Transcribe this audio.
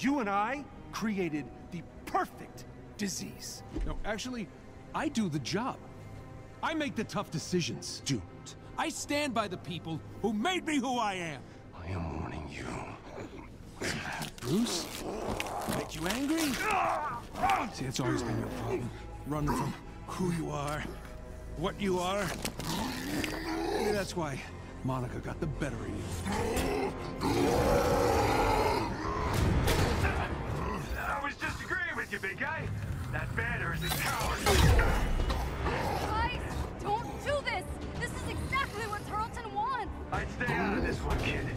You and I created the perfect disease. No, actually, I do the job. I make the tough decisions. Don't. I stand by the people who made me who I am. I am warning you. Bruce? Make you angry? See, it's always been your problem. Running from who you are, what you are. Maybe that's why Monica got the better of you. okay? That banner is in power. Guys, don't do this! This is exactly what Tarleton wants! I'd stay out of this one, kid.